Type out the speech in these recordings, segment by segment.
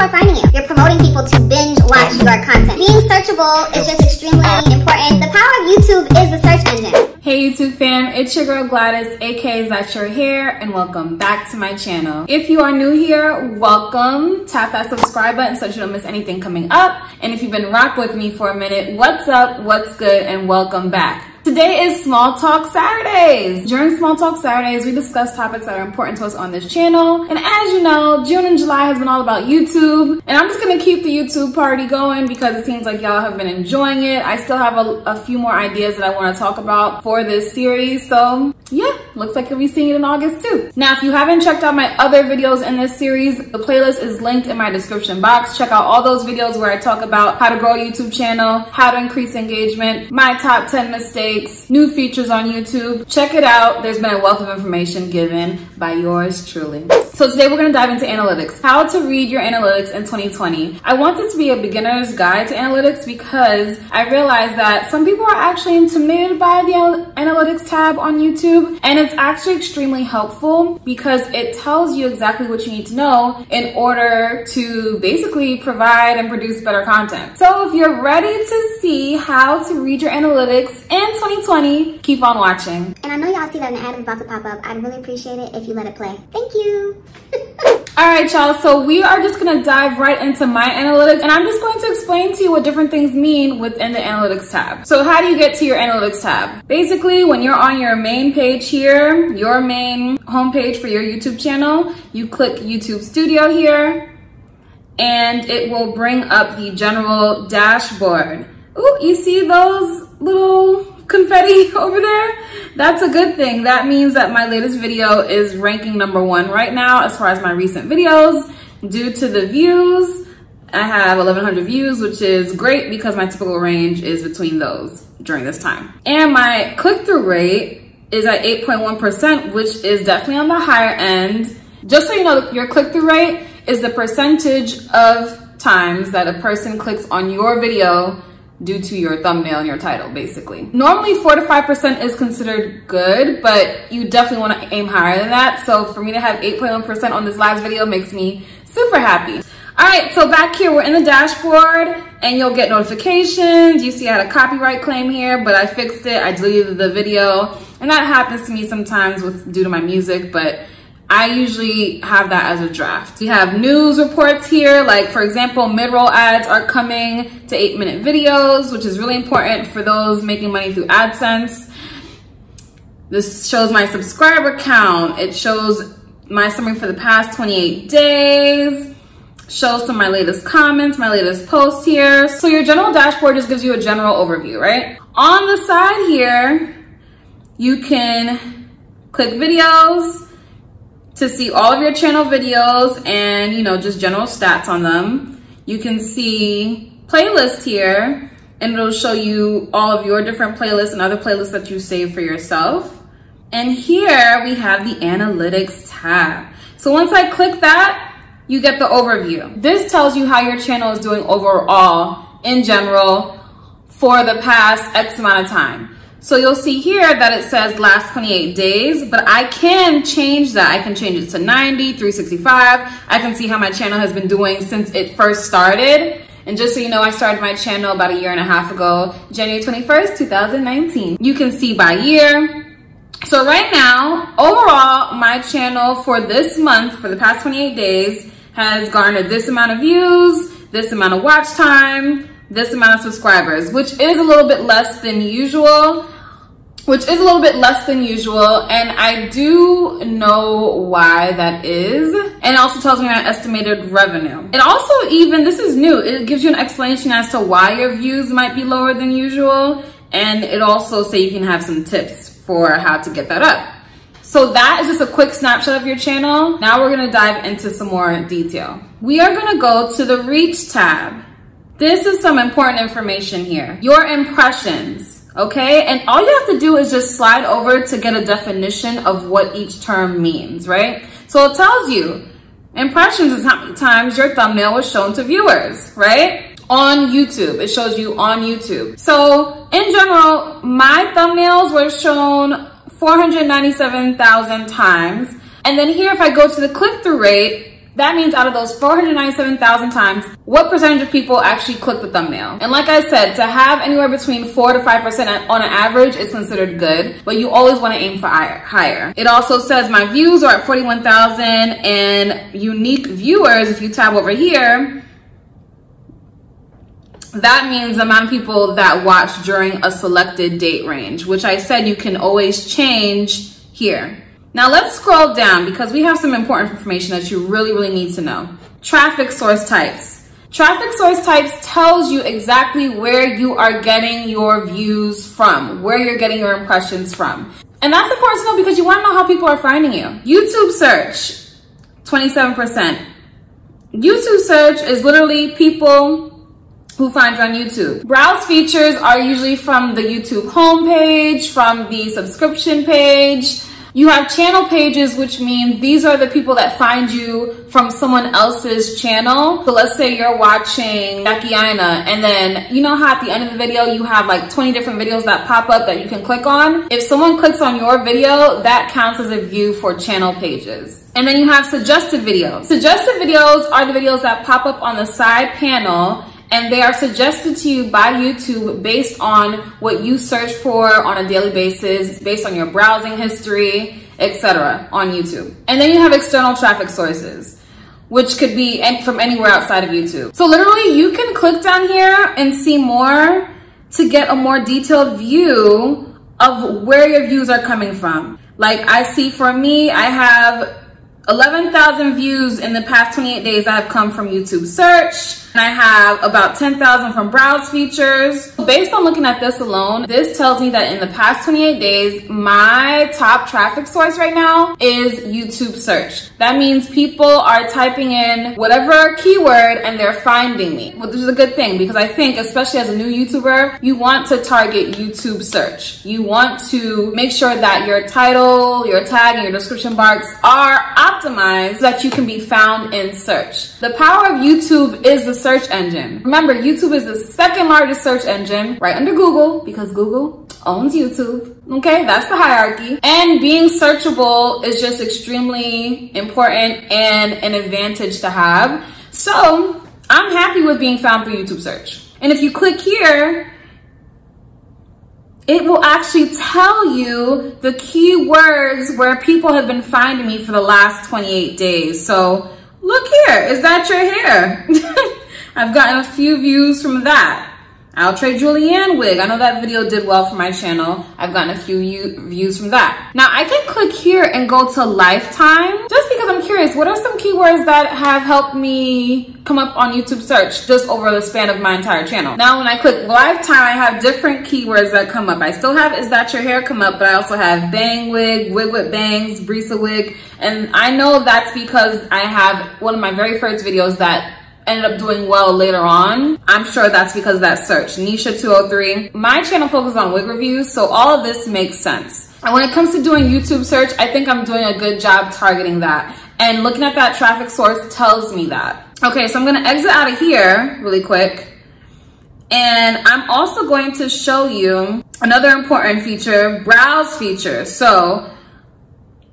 are finding you. You're promoting people to binge watch your content. Being searchable is just extremely important. The power of YouTube is the search engine. Hey YouTube fam, it's your girl Gwladys, aka That's Your Hair, and welcome back to my channel. If you are new here, welcome. Tap that subscribe button so you don't miss anything coming up. And if you've been rock with me for a minute, what's up, what's good, and welcome back. Today is Small Talk Saturdays. During Small Talk Saturdays, we discuss topics that are important to us on this channel. And as you know, June and July has been all about YouTube. And I'm just gonna keep the YouTube party going because it seems like y'all have been enjoying it. I still have a, a few more ideas that I wanna talk about for this series. So yeah, looks like you'll be seeing it in August too. Now, if you haven't checked out my other videos in this series, the playlist is linked in my description box. Check out all those videos where I talk about how to grow a YouTube channel, how to increase engagement, my top 10 mistakes, new features on YouTube. Check it out. There's been a wealth of information given by yours truly. So today we're gonna dive into analytics, how to read your analytics in 2020. I want this to be a beginner's guide to analytics because I realized that some people are actually intimidated by the analytics tab on YouTube and it's actually extremely helpful because it tells you exactly what you need to know in order to basically provide and produce better content. So if you're ready to see how to read your analytics in 2020, keep on watching. And I know y'all see that an ad is about to pop up. I'd really appreciate it if you let it play. Thank you. All right, y'all, so we are just gonna dive right into my analytics and I'm just going to explain to you what different things mean within the analytics tab. So how do you get to your analytics tab? Basically, when you're on your main page here, your main homepage for your YouTube channel, you click YouTube Studio here and it will bring up the general dashboard. Ooh, you see those little confetti over there? That's a good thing. That means that my latest video is ranking number one right now as far as my recent videos due to the views. I have 1100 views, which is great because my typical range is between those during this time. And my click-through rate is at 8.1%, which is definitely on the higher end. Just so you know, your click-through rate is the percentage of times that a person clicks on your video due to your thumbnail and your title, basically. Normally, 4 to 5% is considered good, but you definitely want to aim higher than that. So for me to have 8.1% on this last video makes me super happy. All right, so back here, we're in the dashboard and you'll get notifications. You see I had a copyright claim here, but I fixed it. I deleted the video. And that happens to me sometimes with due to my music, but I usually have that as a draft. We have news reports here, like for example, mid-roll ads are coming to eight minute videos, which is really important for those making money through AdSense. This shows my subscriber count. It shows my summary for the past 28 days, shows some of my latest comments, my latest posts here. So your general dashboard just gives you a general overview, right? On the side here, you can click videos, to see all of your channel videos and, you know, just general stats on them. You can see playlist here and it'll show you all of your different playlists and other playlists that you save for yourself. And here we have the analytics tab. So once I click that, you get the overview. This tells you how your channel is doing overall in general for the past X amount of time. So you'll see here that it says last 28 days, but I can change that. I can change it to 90, 365. I can see how my channel has been doing since it first started. And just so you know, I started my channel about a year and a half ago, January 21st, 2019. You can see by year. So right now, overall, my channel for this month, for the past 28 days, has garnered this amount of views, this amount of watch time, this amount of subscribers, which is a little bit less than usual, which is a little bit less than usual. And I do know why that is. And it also tells me my estimated revenue. It also even, this is new, it gives you an explanation as to why your views might be lower than usual. And it also say you can have some tips for how to get that up. So that is just a quick snapshot of your channel. Now we're gonna dive into some more detail. We are gonna go to the reach tab. This is some important information here. Your impressions, okay? And all you have to do is just slide over to get a definition of what each term means, right? So it tells you impressions is how many times your thumbnail was shown to viewers, right? On YouTube, it shows you on YouTube. So in general, my thumbnails were shown 497,000 times. And then here, if I go to the click-through rate, That means out of those 497,000 times, what percentage of people actually click the thumbnail? And like I said, to have anywhere between 4 to 5% on an average is considered good, but you always want to aim for higher. It also says my views are at 41,000 and unique viewers, if you tab over here, that means the amount of people that watch during a selected date range, which I said you can always change here. Now let's scroll down because we have some important information that you really, really need to know. Traffic source types. Traffic source types tells you exactly where you are getting your views from, where you're getting your impressions from. And that's important to know because you want to know how people are finding you. YouTube search, 27%. YouTube search is literally people who find you on YouTube. Browse features are usually from the YouTube homepage, from the subscription page, you have channel pages, which means these are the people that find you from someone else's channel. So let's say you're watching Jackie Aina and then you know how at the end of the video you have like 20 different videos that pop up that you can click on? If someone clicks on your video, that counts as a view for channel pages. And then you have suggested videos. Suggested videos are the videos that pop up on the side panel and they are suggested to you by YouTube based on what you search for on a daily basis, based on your browsing history, etc. on YouTube. And then you have external traffic sources, which could be from anywhere outside of YouTube. So literally you can click down here and see more to get a more detailed view of where your views are coming from. Like I see for me, I have 11,000 views in the past 28 days that have come from YouTube search. And I have about 10,000 from browse features. Based on looking at this alone, this tells me that in the past 28 days, my top traffic source right now is YouTube search. That means people are typing in whatever keyword and they're finding me, which is a good thing because I think, especially as a new YouTuber, you want to target YouTube search. You want to make sure that your title, your tag, and your description box are optimized so that you can be found in search. The power of YouTube is the search engine. Remember, YouTube is the second largest search engine right under Google because Google owns YouTube. Okay, that's the hierarchy. And being searchable is just extremely important and an advantage to have. So I'm happy with being found through YouTube search. And if you click here, it will actually tell you the keywords where people have been finding me for the last 28 days. So look here, is that your hair? I've gotten a few views from that. Outre Julianne wig. I know that video did well for my channel. I've gotten a few views from that. Now I can click here and go to lifetime just because I'm curious. What are some keywords that have helped me come up on YouTube search just over the span of my entire channel? Now when I click lifetime, I have different keywords that come up. I still have is that your hair come up, but I also have bang wig, wig with bangs, Brisa wig. And I know that's because I have one of my very first videos that ended up doing well later on. I'm sure that's because of that search, Nisha203. My channel focuses on wig reviews, so all of this makes sense. And when it comes to doing YouTube search, I think I'm doing a good job targeting that. And looking at that traffic source tells me that. Okay, so I'm gonna exit out of here really quick. And I'm also going to show you another important feature, browse feature. So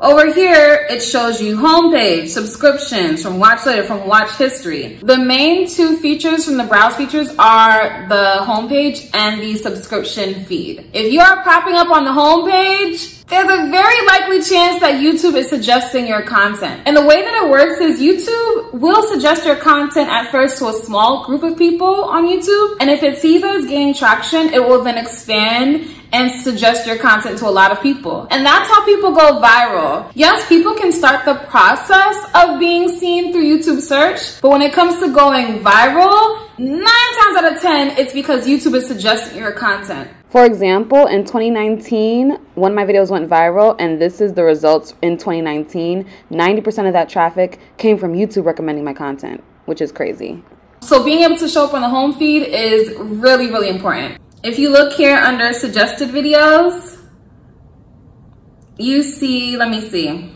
over here, it shows you homepage, subscriptions, from watch later, from watch history. The main two features from the browse features are the homepage and the subscription feed. If you are popping up on the homepage, there's a very likely chance that YouTube is suggesting your content. And the way that it works is YouTube will suggest your content at first to a small group of people on YouTube. And if it sees that it's gaining traction, it will then expand and suggest your content to a lot of people. And that's how people go viral. Yes, people can start the process of being seen through YouTube search, but when it comes to going viral, nine times out of 10, it's because YouTube is suggesting your content. For example, in 2019, one of my videos went viral, and this is the results in 2019. 90% of that traffic came from YouTube recommending my content, which is crazy. So being able to show up on the home feed is really, really important. If you look here under suggested videos, you see, let me see.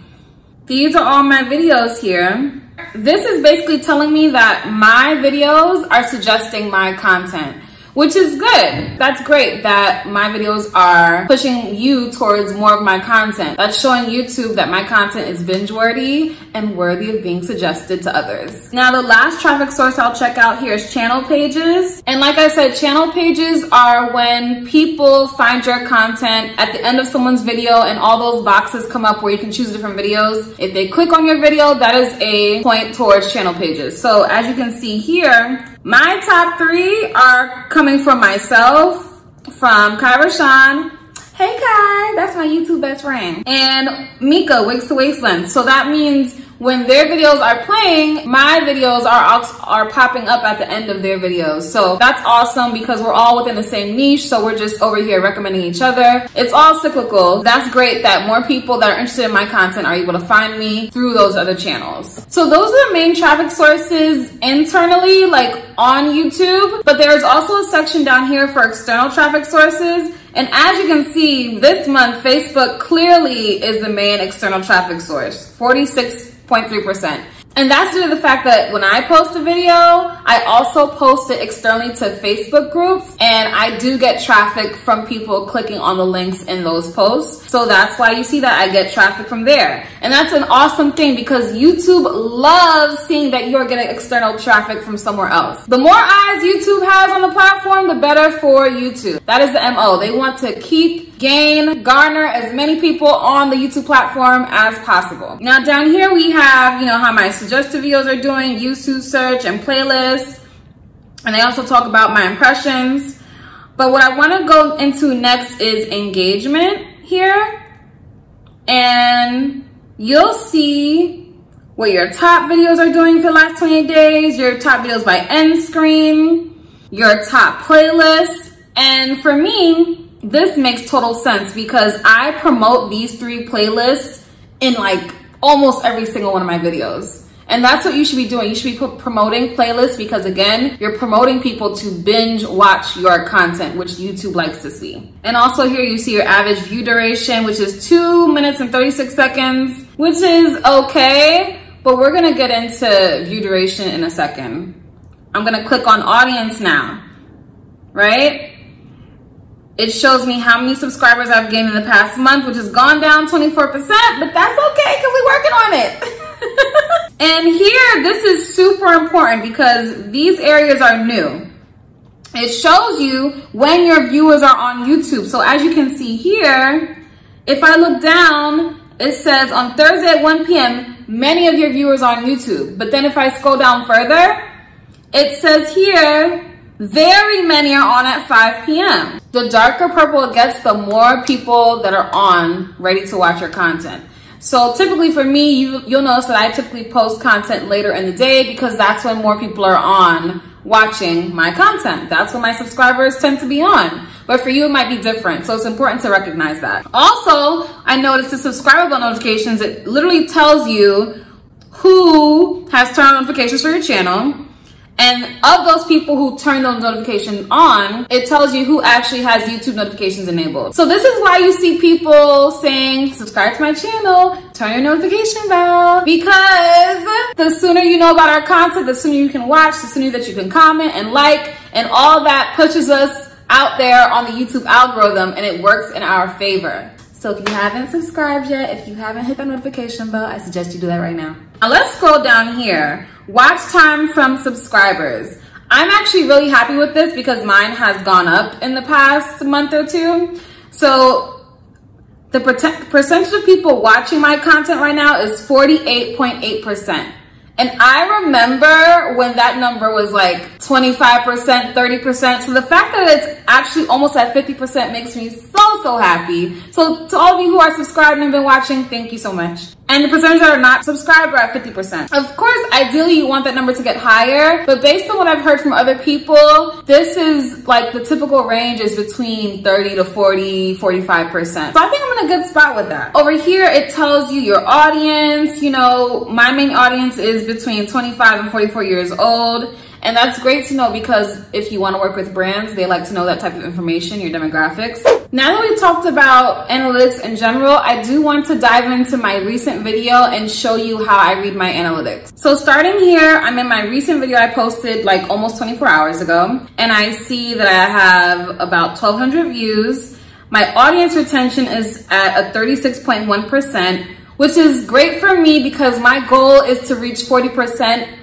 These are all my videos here. This is basically telling me that my videos are suggesting my content, which is good. That's great that my videos are pushing you towards more of my content. That's showing YouTube that my content is binge worthy and worthy of being suggested to others. Now, the last traffic source I'll check out here is channel pages. And like I said, channel pages are when people find your content at the end of someone's video and all those boxes come up where you can choose different videos. If they click on your video, that is a point towards channel pages. So as you can see here, my top three are coming from myself, from Kai Rashawn, Hey Kai, that's my YouTube best friend. And Mika, Wigs to Wasteland. So that means when their videos are playing, my videos are are popping up at the end of their videos. So that's awesome because we're all within the same niche. So we're just over here recommending each other. It's all cyclical. That's great that more people that are interested in my content are able to find me through those other channels. So those are the main traffic sources internally, like on YouTube. But there's also a section down here for external traffic sources. And as you can see, this month, Facebook clearly is the main external traffic source, 46 0.3%. And that's due to the fact that when I post a video, I also post it externally to Facebook groups and I do get traffic from people clicking on the links in those posts. So that's why you see that I get traffic from there. And that's an awesome thing because YouTube loves seeing that you're getting external traffic from somewhere else. The more eyes YouTube has on the platform, the better for YouTube. That is the MO. They want to keep gain, garner as many people on the YouTube platform as possible. Now down here we have, you know, how my suggested videos are doing, YouTube search and playlists. And they also talk about my impressions. But what I wanna go into next is engagement here. And you'll see what your top videos are doing for the last 28 days, your top videos by end screen, your top playlist. And for me, this makes total sense because I promote these three playlists in like almost every single one of my videos. And that's what you should be doing. You should be promoting playlists because again, you're promoting people to binge watch your content, which YouTube likes to see. And also here you see your average view duration, which is two minutes and 36 seconds, which is okay, but we're gonna get into view duration in a second. I'm gonna click on audience now, right? It shows me how many subscribers I've gained in the past month, which has gone down 24%, but that's okay because we're working on it. and here, this is super important because these areas are new. It shows you when your viewers are on YouTube. So as you can see here, if I look down, it says on Thursday at 1 p.m., many of your viewers are on YouTube. But then if I scroll down further, it says here, very many are on at 5 p.m. The darker purple it gets, the more people that are on ready to watch your content. So typically for me, you, you'll notice that I typically post content later in the day because that's when more people are on watching my content. That's when my subscribers tend to be on. But for you, it might be different. So it's important to recognize that. Also, I noticed the subscriber bell notifications, it literally tells you who has turned on notifications for your channel, and of those people who turn those notifications on, it tells you who actually has YouTube notifications enabled. So this is why you see people saying, subscribe to my channel, turn your notification bell, because the sooner you know about our content, the sooner you can watch, the sooner that you can comment and like, and all that pushes us out there on the YouTube algorithm and it works in our favor. So if you haven't subscribed yet, if you haven't hit that notification bell, I suggest you do that right now. Now let's scroll down here. Watch time from subscribers. I'm actually really happy with this because mine has gone up in the past month or two. So the percentage of people watching my content right now is 48.8%. And I remember when that number was like 25%, 30%. So the fact that it's actually almost at 50% makes me so, so happy. So to all of you who are subscribed and been watching, thank you so much. And the percentage that are not subscribed are at 50%. Of course, ideally you want that number to get higher, but based on what I've heard from other people, this is like the typical range is between 30 to 40, 45%. So I think I'm in a good spot with that. Over here, it tells you your audience. You know, my main audience is between 25 and 44 years old. And that's great to know because if you want to work with brands, they like to know that type of information, your demographics. Now that we talked about analytics in general, I do want to dive into my recent video and show you how I read my analytics. So starting here, I'm in my recent video I posted like almost 24 hours ago, and I see that I have about 1200 views. My audience retention is at a 36.1%, which is great for me because my goal is to reach 40%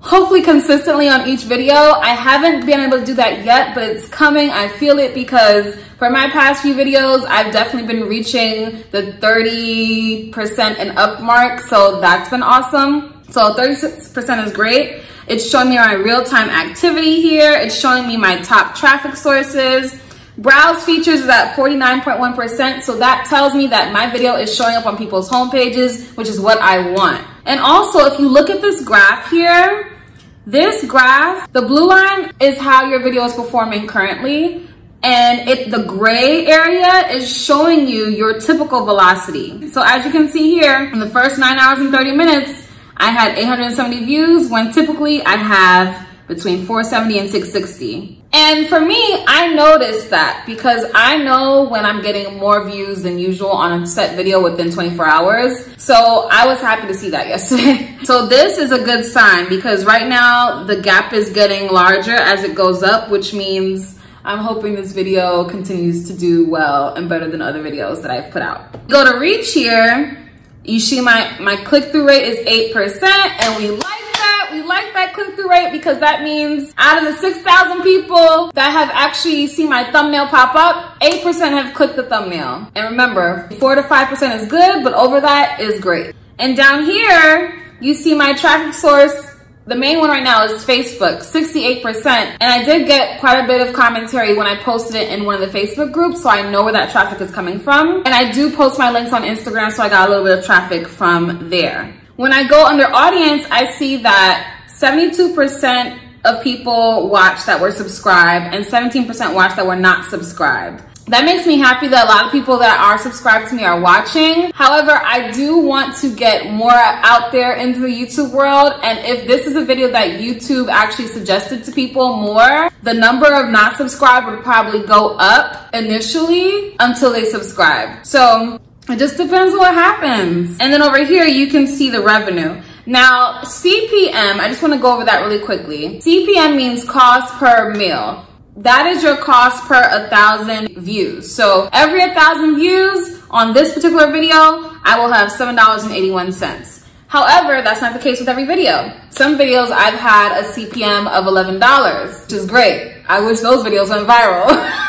hopefully consistently on each video. I haven't been able to do that yet, but it's coming. I feel it because for my past few videos, I've definitely been reaching the 30% and up mark. So that's been awesome. So 36% is great. It's showing me my real-time activity here. It's showing me my top traffic sources. Browse features is at 49.1%, so that tells me that my video is showing up on people's home pages, which is what I want. And also, if you look at this graph here, this graph, the blue line is how your video is performing currently. And it the gray area is showing you your typical velocity. So as you can see here, in the first nine hours and 30 minutes, I had 870 views when typically I have between 470 and 660. And for me, I noticed that because I know when I'm getting more views than usual on a set video within 24 hours. So I was happy to see that yesterday. so this is a good sign because right now the gap is getting larger as it goes up, which means I'm hoping this video continues to do well and better than other videos that I've put out. Go to reach here. You see my, my click-through rate is 8% and we like like that click-through rate because that means out of the 6,000 people that have actually seen my thumbnail pop up, 8% have clicked the thumbnail. And remember, 4 to 5% is good, but over that is great. And down here, you see my traffic source the main one right now is Facebook, 68%. And I did get quite a bit of commentary when I posted it in one of the Facebook groups, so I know where that traffic is coming from. And I do post my links on Instagram, so I got a little bit of traffic from there. When I go under audience, I see that 72% of people watch that were subscribed and 17% watch that were not subscribed. That makes me happy that a lot of people that are subscribed to me are watching. However, I do want to get more out there into the YouTube world. And if this is a video that YouTube actually suggested to people more, the number of not subscribed would probably go up initially until they subscribe. So it just depends what happens. And then over here, you can see the revenue. Now, CPM, I just wanna go over that really quickly. CPM means cost per mil. That is your cost per a thousand views. So every a thousand views on this particular video, I will have $7.81. However, that's not the case with every video. Some videos I've had a CPM of $11, which is great. I wish those videos went viral.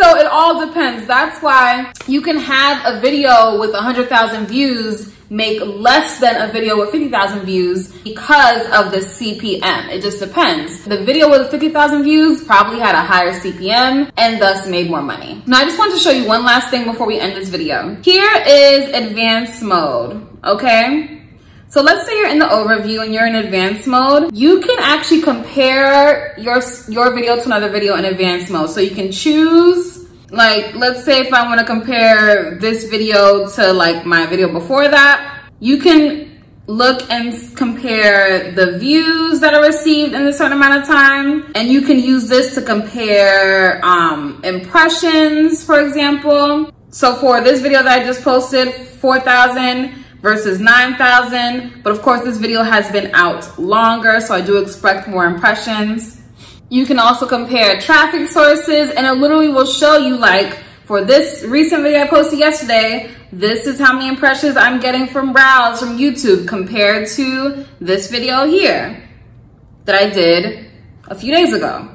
So it all depends. That's why you can have a video with 100,000 views make less than a video with 50,000 views because of the CPM. It just depends. The video with 50,000 views probably had a higher CPM and thus made more money. Now I just want to show you one last thing before we end this video. Here is advanced mode, okay? So let's say you're in the overview and you're in advanced mode. You can actually compare your, your video to another video in advanced mode. So you can choose, like, let's say if I wanna compare this video to like my video before that, you can look and compare the views that are received in a certain amount of time. And you can use this to compare um, impressions, for example. So for this video that I just posted, 4,000, versus 9,000. But of course, this video has been out longer, so I do expect more impressions. You can also compare traffic sources and it literally will show you like, for this recent video I posted yesterday, this is how many impressions I'm getting from Browse from YouTube compared to this video here that I did a few days ago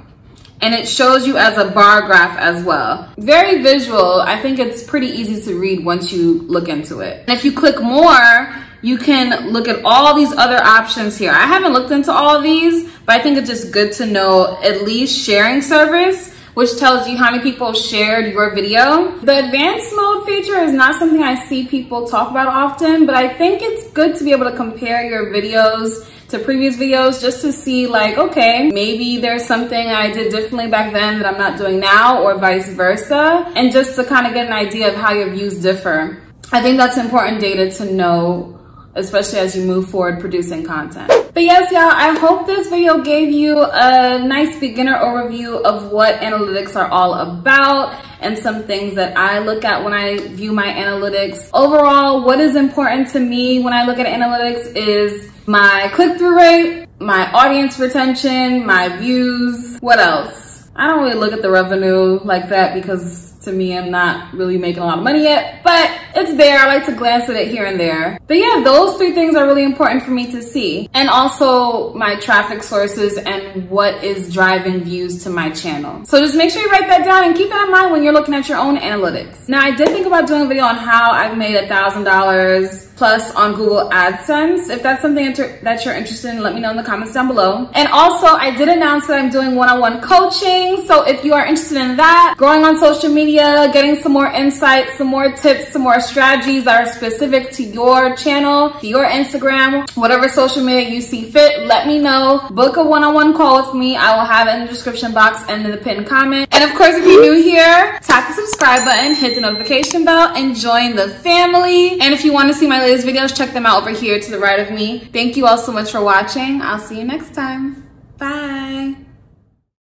and it shows you as a bar graph as well. Very visual. I think it's pretty easy to read once you look into it. And if you click more, you can look at all these other options here. I haven't looked into all of these, but I think it's just good to know at least sharing service which tells you how many people shared your video. The advanced mode feature is not something I see people talk about often, but I think it's good to be able to compare your videos to previous videos just to see like, okay, maybe there's something I did differently back then that I'm not doing now or vice versa. And just to kind of get an idea of how your views differ. I think that's important data to know, especially as you move forward producing content. But yes, y'all, I hope this video gave you a nice beginner overview of what analytics are all about and some things that I look at when I view my analytics. Overall, what is important to me when I look at analytics is my click-through rate, my audience retention, my views, what else? I don't really look at the revenue like that because to me, I'm not really making a lot of money yet, but it's there. I like to glance at it here and there. But yeah, those three things are really important for me to see. And also my traffic sources and what is driving views to my channel. So just make sure you write that down and keep that in mind when you're looking at your own analytics. Now I did think about doing a video on how I've made a $1,000 plus on Google AdSense. If that's something that you're interested in, let me know in the comments down below. And also, I did announce that I'm doing one-on-one -on -one coaching. So if you are interested in that, growing on social media, getting some more insights, some more tips, some more strategies that are specific to your channel, to your Instagram, whatever social media you see fit, let me know. Book a one-on-one -on -one call with me. I will have it in the description box and in the pinned comment. And of course, if you're new here, tap the subscribe button, hit the notification bell, and join the family. And if you want to see my latest videos, check them out over here to the right of me. Thank you all so much for watching. I'll see you next time. Bye.